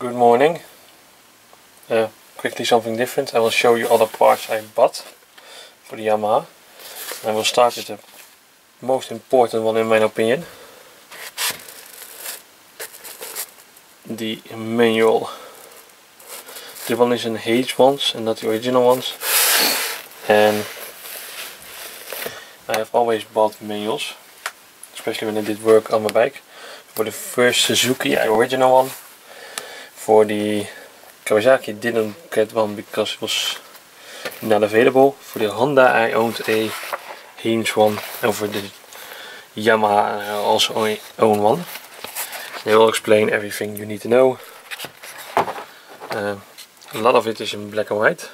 Good morning. Uh, quickly something different. I will show you other parts I bought for the Yamaha. And I will start with the most important one in my opinion. The manual. This one is in Haynes and not the original ones. And I have always bought manuals, especially when I did work on my bike. For the first Suzuki, the original one. For the Kawasaki, didn't get one because it was not available. For the Honda, I owned a Haynes one, and for the Yamaha, I also own one. They will explain everything you need to know. Uh, a lot of it is in black and white,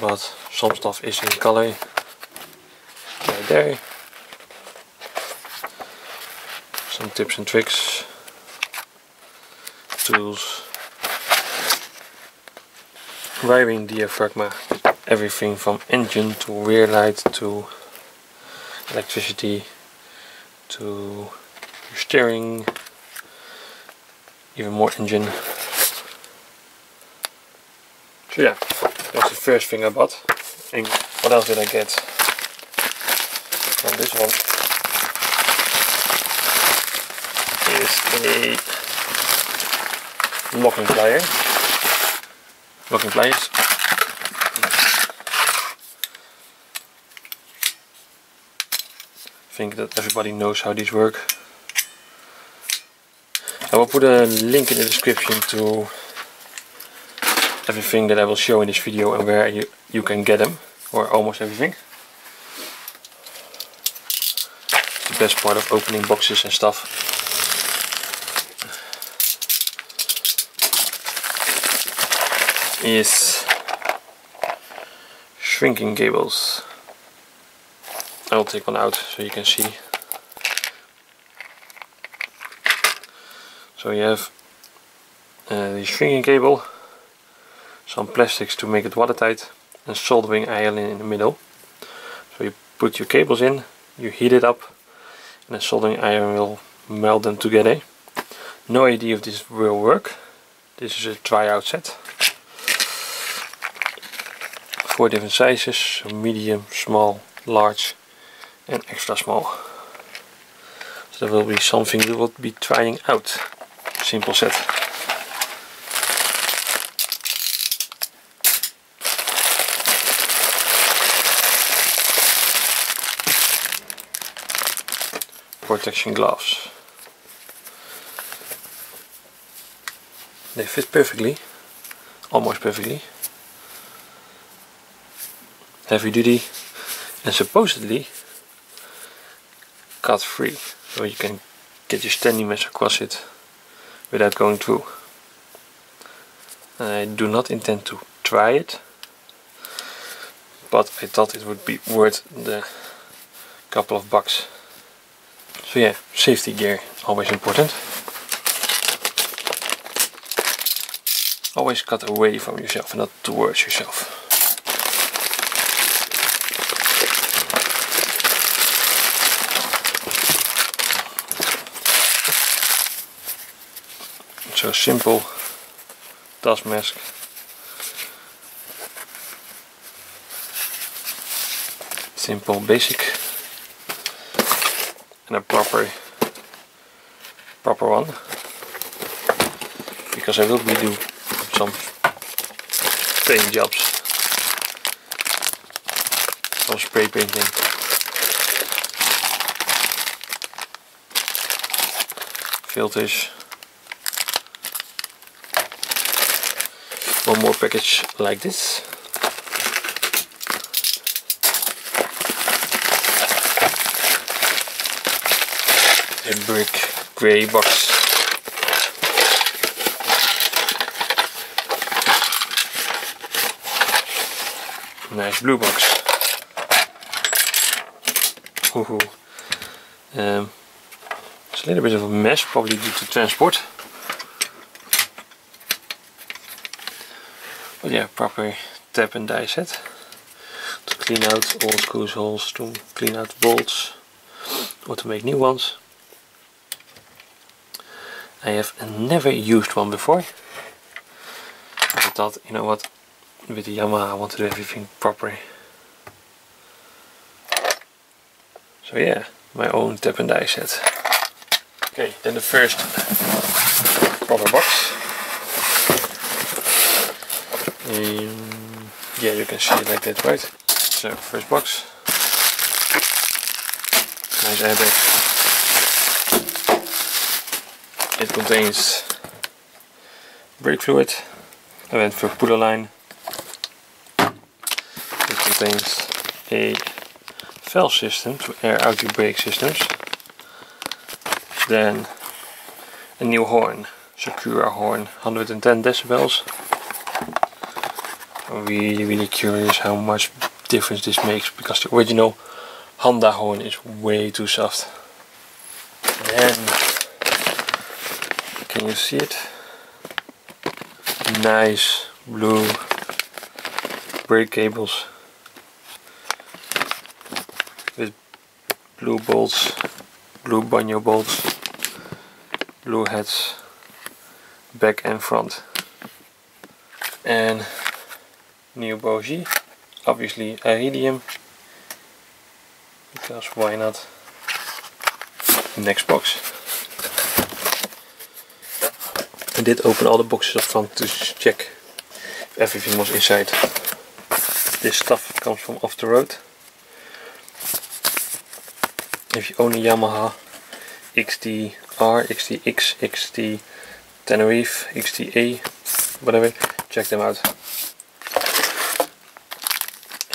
but some stuff is in color. Right there. Some tips and tricks, tools, wiring diaphragma, everything from engine to rear light to electricity to steering, even more engine. So yeah, that's the first thing I bought. And what else did I get? From this one is a locking plier. Locking pliers. I think that everybody knows how these work. I will put a link in the description to everything that I will show in this video and where you, you can get them, or almost everything. the best part of opening boxes and stuff. Is shrinking cables. I will take one out so you can see So you have uh, the shrinking cable, some plastics to make it watertight and soldering iron in the middle. So you put your cables in, you heat it up and the soldering iron will melt them together. No idea if this will work. This is a tryout set. Four different sizes, medium, small, large and extra small. So there will be something we will be trying out simple set. Protection gloves. They fit perfectly, almost perfectly. Heavy duty and supposedly cut free, so you can get your standing mesh across it without going through. I do not intend to try it, but I thought it would be worth the couple of bucks. So yeah, safety gear, always important. Always cut away from yourself and not towards yourself. So simple dust mask simple basic. And a proper proper one. Because I will be do some paint jobs. Some spray painting. Filters one more package like this. A brick grey box. Nice blue box. Um, it's a little bit of a mess probably due to transport But yeah, proper tap and die set to clean out all screws holes, to clean out bolts or to make new ones. I have never used one before. I thought, you know what, with the Yamaha I want to do everything properly. So yeah, my own tap and die set. Okay, then the first proper box. Um, yeah, you can see it like that, right? So, first box. Nice airbag. It contains brake fluid. I went for puller line. It contains a valve system to air out your brake systems. Then a new horn, Sakura horn, 110 decibels. Really really curious how much difference this makes because the original Honda horn is way too soft. Then, can you see it? Nice blue brake cables with blue bolts, blue banjo bolts, blue heads, back and front. And new bougie, obviously iridium, because why not? Next box. I did open all the boxes up front to check if everything was inside. This stuff comes from off the road. If you own a Yamaha XTR, XTX, XT Tenerife, XTA, whatever, check them out.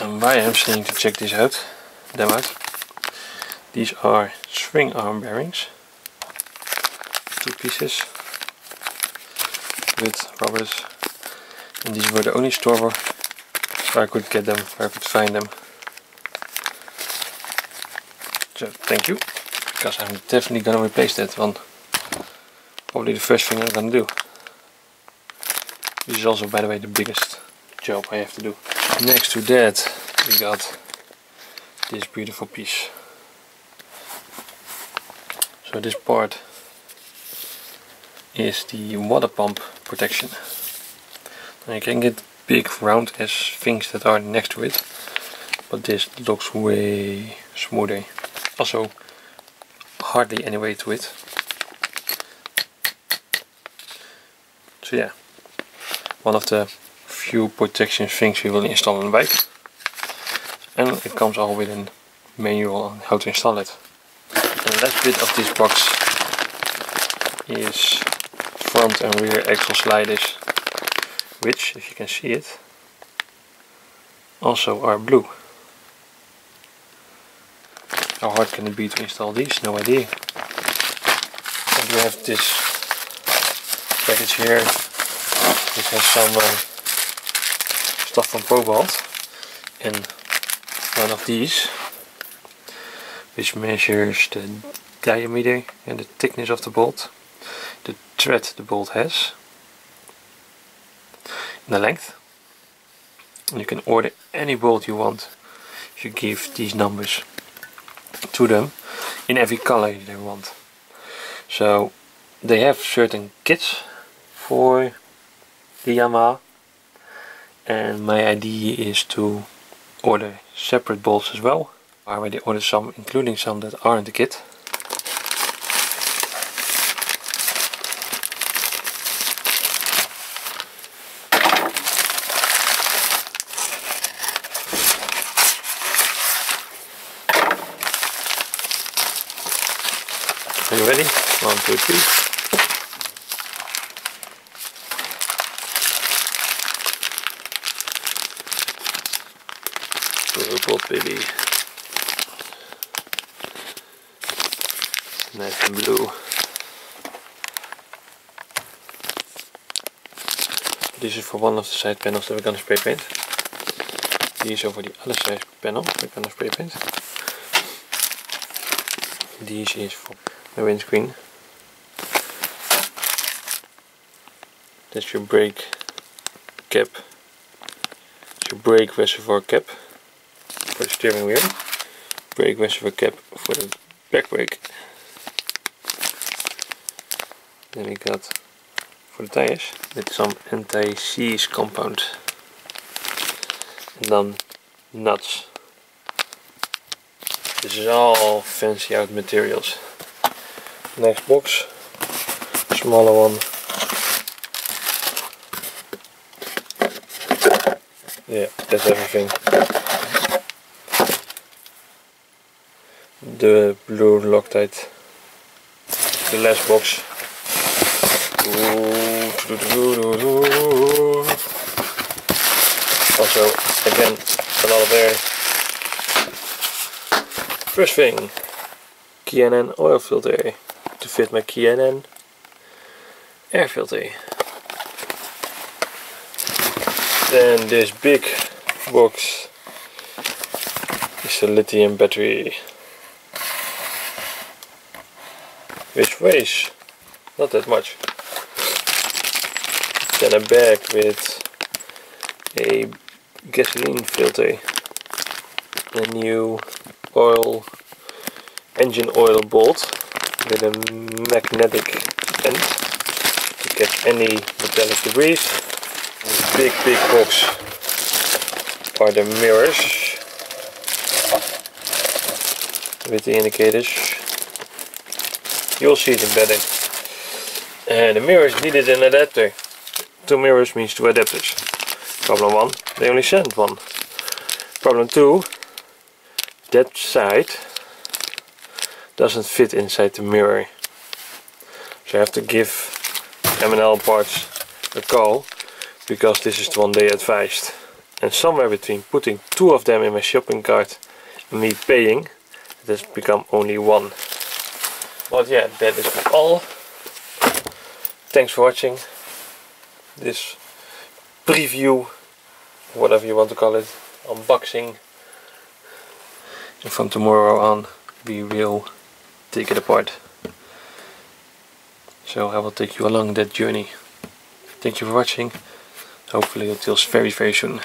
And why I'm saying to check this out, them out, these are swing arm bearings, two pieces with rubbers, and these were the only store where I could get them, where I could find them. So thank you, because I'm definitely gonna replace that one. Probably the first thing I'm gonna do. This is also, by the way, the biggest job I have to do. Next to that, we got this beautiful piece. So this part is the water pump protection. And you can get big round things that are next to it, but this looks way smoother. Also hardly any weight to it. So yeah, one of the few protection things we will install on the bike. And it comes all with a manual on how to install it. And the last bit of this box is front and rear axle sliders, which, if you can see it, also are blue. How hard can it be to install these? No idea. And we have this package here, which has some uh, stuff from Cobalt and one of these which measures the diameter and the thickness of the bolt, the thread the bolt has, and the length. And you can order any bolt you want if you give these numbers to them in every color they want. So they have certain kits for the Yamaha and my idea is to order separate bolts as well. I already ordered some including some that are in the kit. Are you ready? One, two, three. Baby. Nice and blue. This is for one of the side panels that we're gonna spray paint. These are for the other side panel we're gonna spray paint. This is for the windscreen. That's your brake cap. Your brake reservoir cap the steering wheel. Brake reservoir cap for the back brake. Then we got voor de tires with some anti-seize compound. And then nuts. This is all fancy out materials. Next box, smaller one. Yeah, that's everything. The blue Loctite. The last box. Also, again, a lot of air. First thing, K&N oil filter to fit my K&N air filter. Then this big box is a lithium battery which weighs not that much. Then a bag with a gasoline filter, a new oil engine oil bolt with a magnetic end to get any metallic debris. Big big box are the mirrors with the indicators you'll see it embedding and the mirrors needed an adapter. Two mirrors means two adapters. Problem one they only sent one. Problem two that side doesn't fit inside the mirror. So I have to give M&L parts a call because this is the one they advised. And somewhere between putting two of them in my shopping cart and me paying, it has become only one. But yeah, that is all. Thanks for watching this preview, whatever you want to call it, unboxing. And from tomorrow on we will take it apart. So I will take you along that journey. Thank you for watching. Hopefully until very very soon.